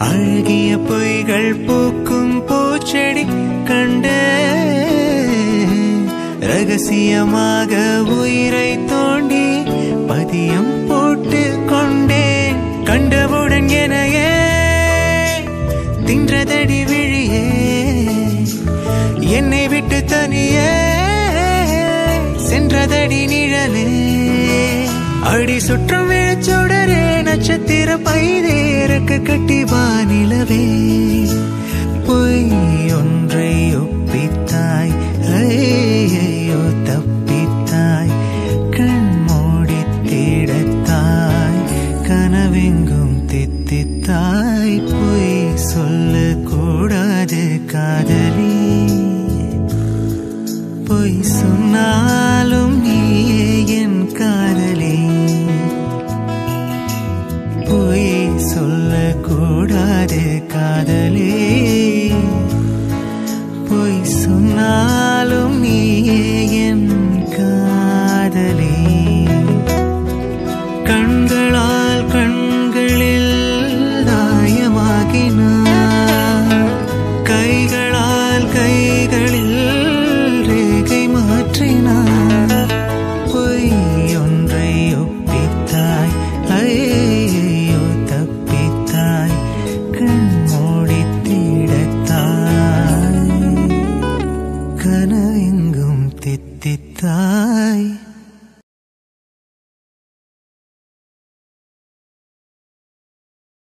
அழகிய பொய்கள் பூக்கும் பூச்செடி கண்டு ரகசியமாக உயிரை தோண்டி பதியம் போட்டு கொண்டேன் கண்டவுடன் எனையே தின்றதடி விழியே என்னை விட்டு தனியே சென்றதடி நிழலே. அடி சுற்றம் விழச்சுடரே நட்சத்திர பைதே பைதேரக்கு கட்டி வானிலவே. सुना கனவெங்கும் தித்தித்தாய்.